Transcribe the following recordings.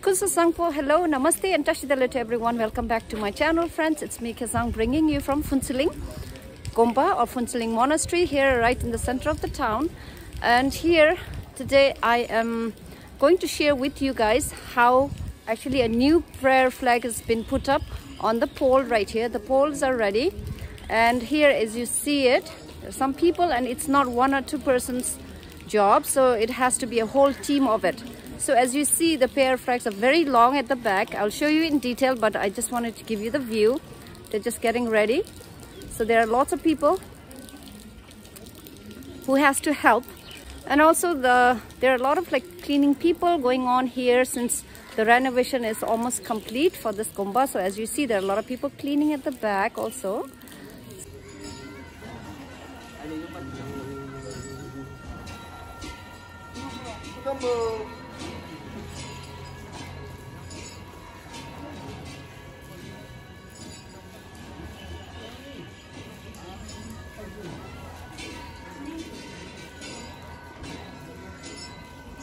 Kuzu Zangpo, hello, namaste and tashidala to everyone. Welcome back to my channel, friends. It's me, Kazang, bringing you from Phuentsholing, Gompa or Phuentsholing Monastery here right in the center of the town. And here today I am going to share with you guys how actually a new prayer flag has been put up on the pole right here. The poles are ready. And here as you see it, some people and it's not one or two persons job. So it has to be a whole team of it. So as you see, the prayer flags are very long at the back. I'll show you in detail, but I just wanted to give you the view. They're just getting ready. So there are lots of people who has to help. And also the there are a lot of like cleaning people going on here since the renovation is almost complete for this Gompa. So as you see, there are a lot of people cleaning at the back also.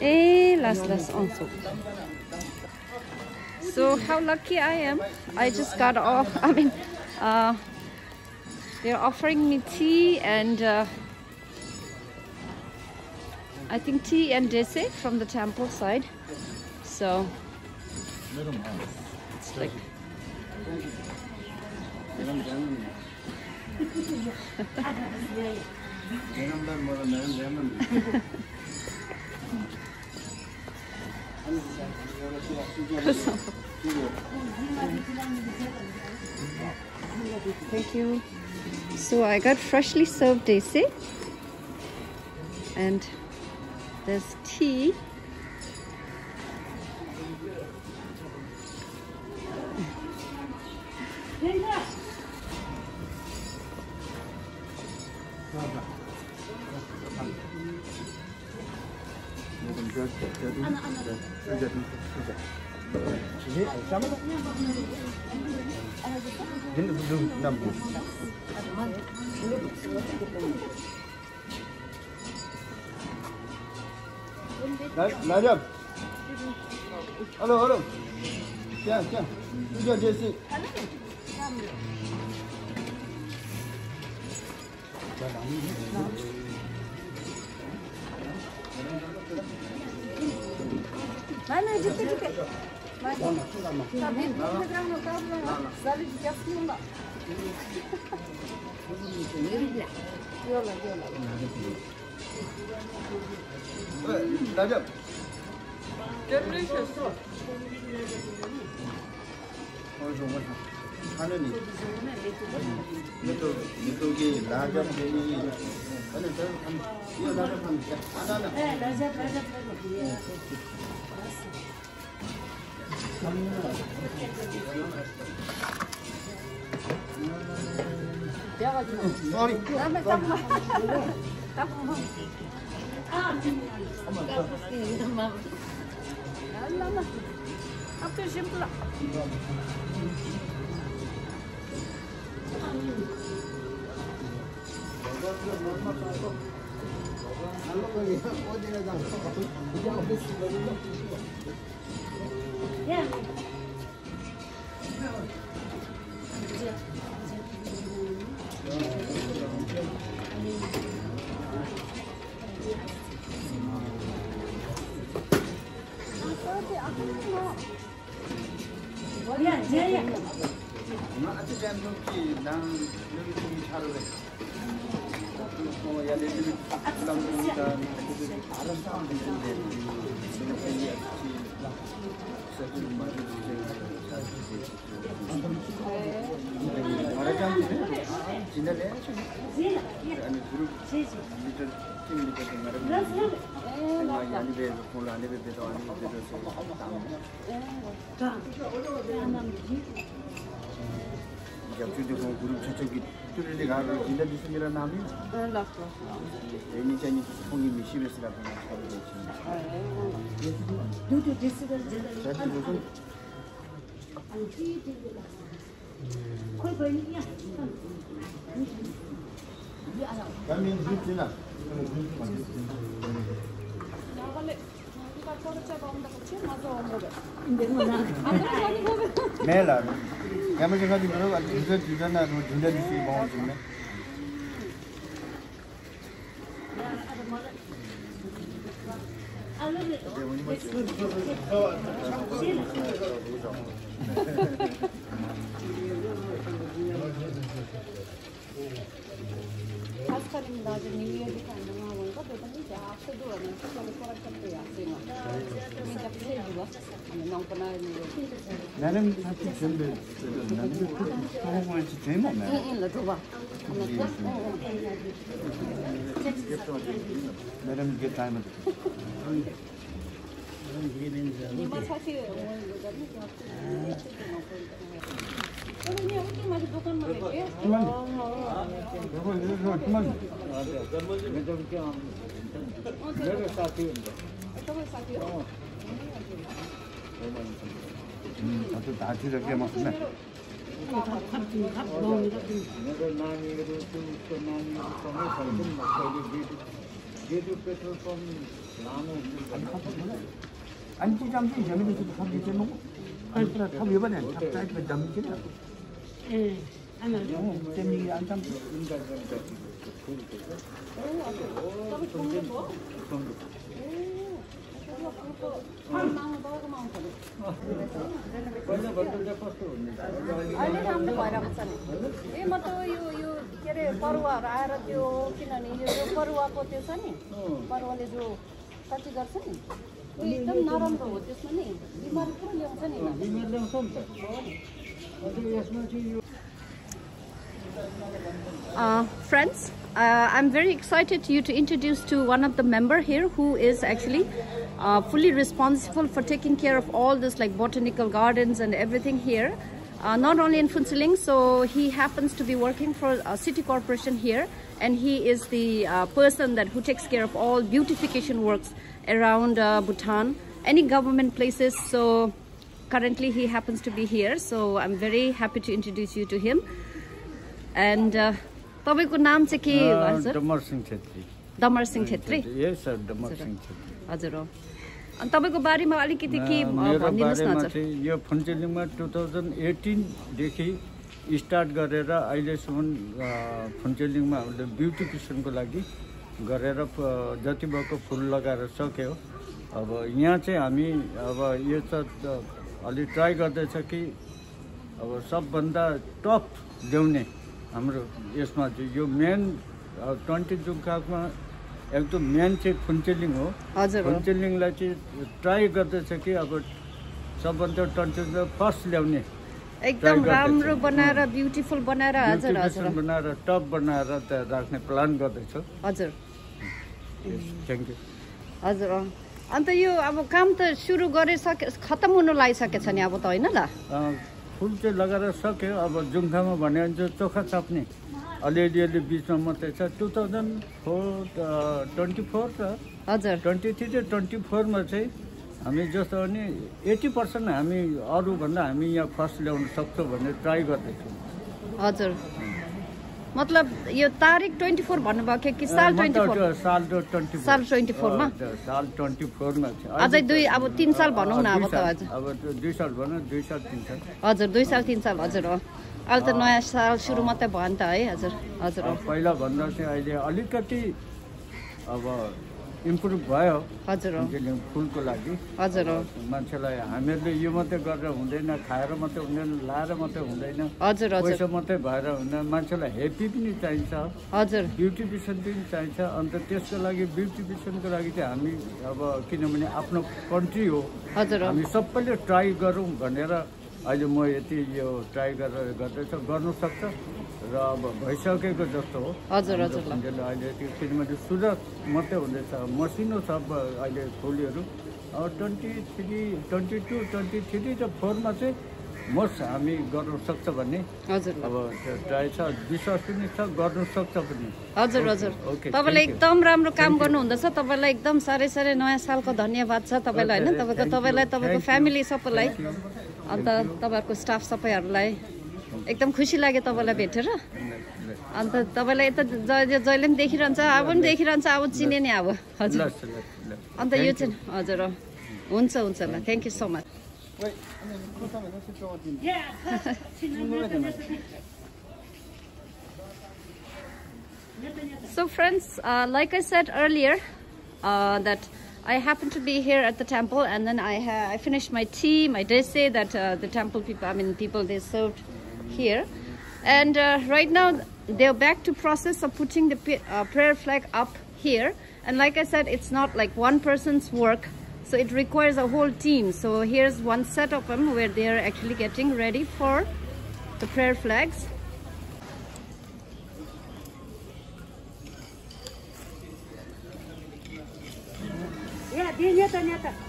Eh, last, last also. So how lucky I am. I just got off, I mean, uh, they're offering me tea and uh, I think tea and dessert from the temple side. So it's like Thank you. So I got freshly served desi and there's tea. Güzel, güzel. Şimdi akşam mı? Şimdi buldum, tam bu. Meryem. Alo oğlum. Gel gel. Güzel gelsin. Gel anne. 시 Mana juga juga. Tapi program no cabo sabe de que afunda. Viola, viola. 나렵 어디서 오면 하느니 이쪽 이쪽이 나렵이 어느 저한 이거 나렵하면 하나는 쏘리 Dame tama. Tama. Alam na. Ako simple. 어디나 가 엄마 아직 안 Yeah, yeah, yeah. I'm not at the damn monkey, now I'm going to be shadowing. 이게 압수수색은 우리 주택이. 수출을 가고 진짜 비스미라 나면 애니자니 통이 미시베스라 Mela. Yamacık'a dinliyorum. Güzel güzel ne yapıyor? Güzel bir şey bağımsın ben. Askarın da bir New Year'da kendime alındı. Dedim ki hafta duvarına çalışarak tengok. Ini tapi saya juga memang pernah ni. Nalam hati jembe, nalam tu tahu mana si tengok mana. Ini lah tu bah. Nalam get time tu. Ini masa sih. 그러면 이렇게 사투리인 데. 음, 아주 나지르게 먹네. 아니 부장님 여기도 좀 밥이 좀 먹고 아이프라 밥 이번에 잡자이프 담기네 예 아니 너무 재미있게 안 담기 어, 아, 너무 좋은 거? अहिले राम्रो भइरहेको छ नि ए म त यो यो के अरे परुवाहरू आएर त्यो किनभने यो जो परुवाको त्यो छ नि परुवाले जो कति गर्छ नि त्यो एकदम नराम्रो हो त्यसमा नि बिमारी पुरा ल्याउँछ नि बिमार ल्याउँछ नि त। यसमा चाहिँ यो Uh, friends, uh, I'm very excited to you to introduce to one of the member here who is actually uh, fully responsible for taking care of all this like botanical gardens and everything here. Uh, not only in Phuentsholing, so he happens to be working for a city corporation here and he is the uh, person that who takes care of all beautification works around uh, Bhutan, any government places. So currently he happens to be here. So I'm very happy to introduce you to him. And तपाईँको नाम चाहिँ के भन्छ Damar Singh Chhetri. Damar Singh Chhetri? Yes sir Damar Singh Chhetri. हजुर हो। अनि तपाईँको बारेमा अलिकति के भनिदिनुहोस् न यो फुन्चेलिङमा टु थाउजन्ड एटिनदेखि स्टार्ट गरेर अहिलेसम्म फुन्चेलिङमा हामीले ब्युटिफिकेसनको लागि गरेर जति भएको फुल लगाएर सक्यो। अब यहाँ चाहिँ हामी अब यो त अलि ट्राई गर्दैछ कि अब सबभन्दा टप ल्याउने हाम्रो यसमा चाहिँ यो मेन ट्वेन्टी जुङ्कामा एकदम मेन चाहिँ फुन्चेलिङ हो। फुन्चेलिङलाई चाहिँ ट्राई गर्दैछ कि अब सबभन्दा टन्चेलिङ फर्स्ट ल्याउने। एकदम। राम्रो बनाएर ब्युटिफुल बनाएर हजुर हजुर। बनाएर टप बनाएर त्यहाँ राख्ने प्लान गर्दैछ। हजुर। थ्याङ्क यू हजुर। अन्त यो अब काम त सुरु गरिसके खतम हुनु लागिसकेछ नि अब त होइन ल? फुल चाहिँ लगाएर सक्यो। अब जुङ्खामा भने भने चाहिँ चोखा चाप्ने अलिअलि अलि बिचमा मात्रै छ। Two thousand four twenty four र हजुर। ट्वेन्टी थ्री र ट्वेन्टी फोरमा चाहिँ हामी जस्तो भने एट्टी पर्सेन्ट हामी अरूभन्दा हामी यहाँ फर्स्ट ल्याउन सक्छौँ भन्ने ट्राई गर्दैछौँ। हजुर। मतलब यो तारिक ट्वेन्टी फोर भन्नुभयो कि- कि साल ट्वेन्टी फोर? साल ट्वेन्टी साल 24 मा? साल ट्वेन्टी फोरमा अझै दुई अब तिन साल भनौँ न अब त हजुर अब दुई साल भनौँ दुई साल तिन साल। हजुर दुई साल तिन साल हजुर हो। अहिले त नयाँ साल सुरु मात्रै भयो नि त है हजुर हजुर पहिला भन्दा चाहिँ अहिले अलिकति अब इम्प्रुभ भयो। हजुर। फुलको लागि। हजुर। हो मान्छेलाई हामीहरूले यो मात्रै गरेर हुँदैन खाएर मात्रै हुँदैन लाएर मात्रै हुँदैन। हजुर पैसा मात्रै भएर हुँदैन। मान्छेलाई हेप्पी पनि चाहिन्छ। हजुर। ब्युटिफिकेसन पनि चाहिन्छ। अन्त त्यसको लागि ब्युटिफिकेसनको लागि चाहिँ हामी अब किनभने आफ्नो कन्ट्री हो। हजुर। हामी सबैले ट्राई गरौँ भनेर अहिले म यति यो ट्राई गरेर गर्दैछ। गर्नु सक्छ? र अब भइसकेको जस्तो हो। हजुर हजुर। अहिले त्यो किनभने सुरत मात्रै हुँदैछ। मसिनो छ अब अहिले फुलहरू twenty three twenty two twenty three र फोरमा चाहिँ मस्ट हामी गर्नु सक्छ भन्ने। हजुर। अब ट्राई छ विश्वास पनि छ गर्नु सक्छ पनि। हजुर हजुर। ओके, तपाईँले thank you. एकदम राम्रो काम गर्नुहुँदैछ। तपाईँलाई एकदम साह्रै साह्रै नयाँ सालको धन्यवाद छ तपाईँलाई होइन? तपाईँको तपाईँलाई तपाईँको फ्यामिली सबैलाई। अन्त तपाईँहरूको स्टाफ सबैहरूलाई एकदम खुसी लाग्यो तपाईँलाई भेटेर। अन्त तपाईँलाई यता जहिले जहिले पनि देखिरहन्छ अब पनि देखिरहन्छ अब चिने नि अब। हजुर। अन्त यो चाहिँ हजुर हुन्छ हुन्छ thank you so much so friends like I said earlier that I happen to be here at the temple and then I hey I finish my three my day that the temple people I mean people they serve here. And uh, right now they're back to process of putting the uh, prayer flag up here. And like I said, it's not like one person's work. So it requires a whole team. So here's one set of them where they're actually getting ready for the prayer flags. या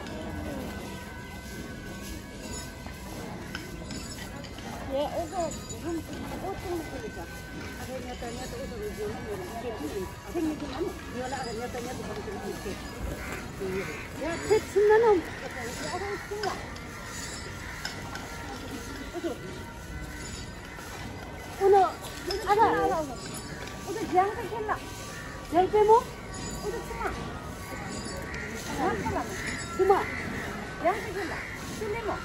adanya ternyata itu tujuan yang gimana dia lah adanya ternyata bukan tujuan ya cek semana ada semua itu uno ada ada itu jangan kena jangan temu itu semua semua jangan kena semua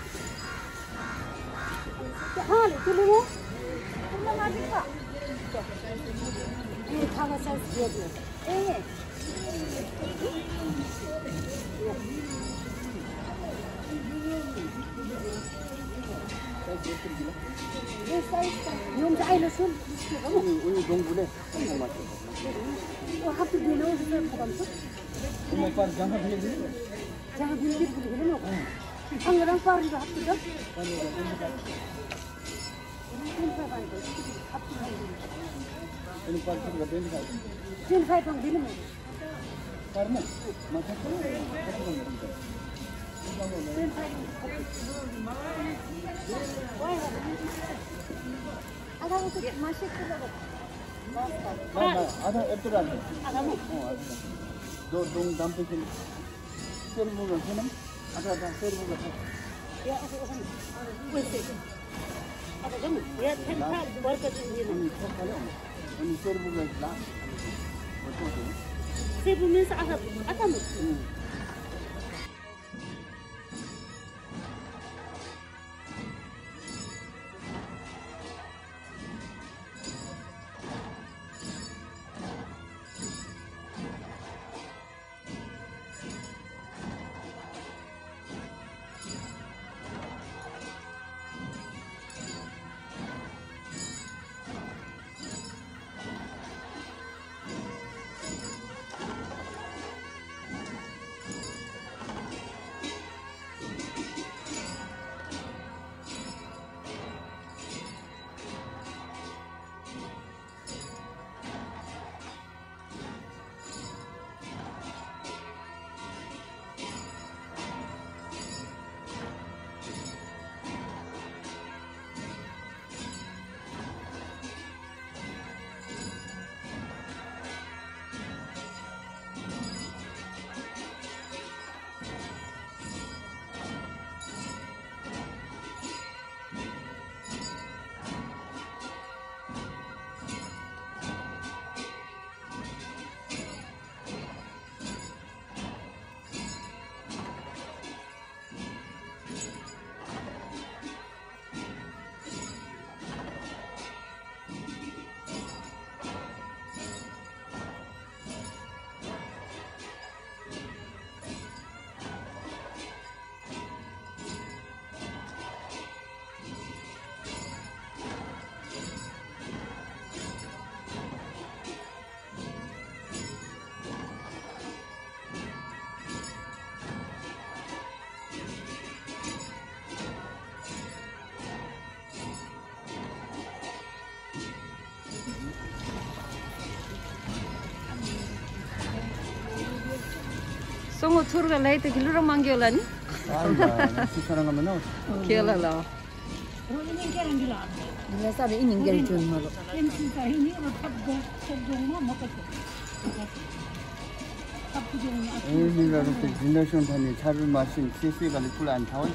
हाँ चलो वो तुमने market का ये खाना size दिया दिया ए ये साइज का यूं जाए ना सुन वो दोंग बोले वो हाथ दिलो उसमें खत्म तो तुम एक बार जहां भेज जहां भेज दिल बोले ना अंगरंग पार ही हाथ तो sen faydan değil mi? Var mı? Masak mı? Sen faydan. Vay vay. Adam otur, maşet kılalı. Adam, adam, adam. Adam mı? Doğru, doğru, dampı kelim. Serin bulgur, senin. Adam, serin bulgur. Ya, adam, adam. Buyur, serin. سيبوا من ساعة أتمت 송어 투르가 라이트 길로 망겨라니? 아 시선한 거면 나.오 길라라. 그러면 이게 안 길어 내가 사리 있는 게 좋은 말로. 진짜 힘이 없고 저도 못 먹겠어 밥도 좀 에이 내가 그 진도션 다니 차를 마신 CC가 리플 안 타오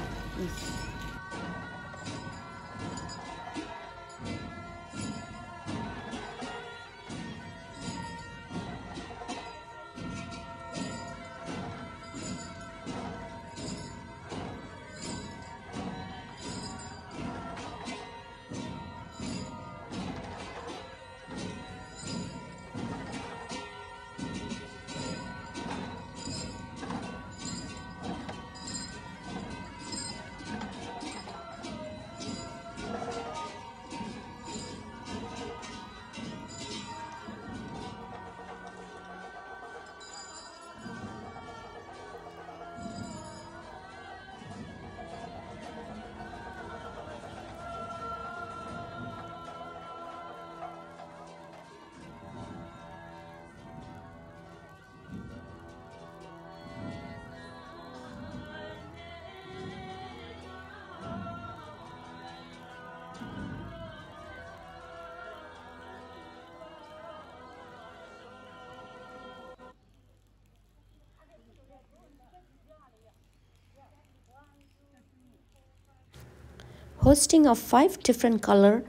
Hosting of five different color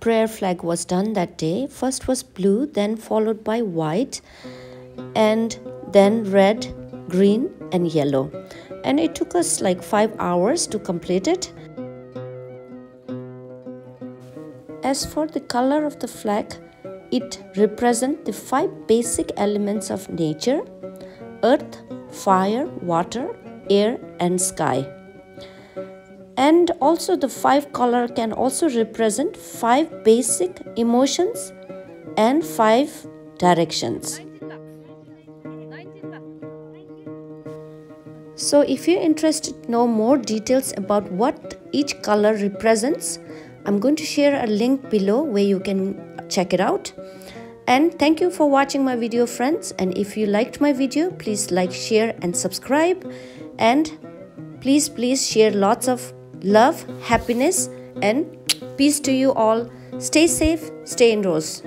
prayer flag was done that day. First was blue, then followed by white, and then red, green, and yellow. And it took us like five hours to complete it. As for the color of the flag, it represents the five basic elements of nature earth, fire, water, air, and sky and also the five color can also represent five basic emotions and five directions. So if you're interested to know more details about what each color represents i'm going to share a link below where you can check it out. And thank you for watching my video friends. And if you liked my video please like share and subscribe. And please please share lots of love, happiness, and peace to you all. Stay safe, stay indoors.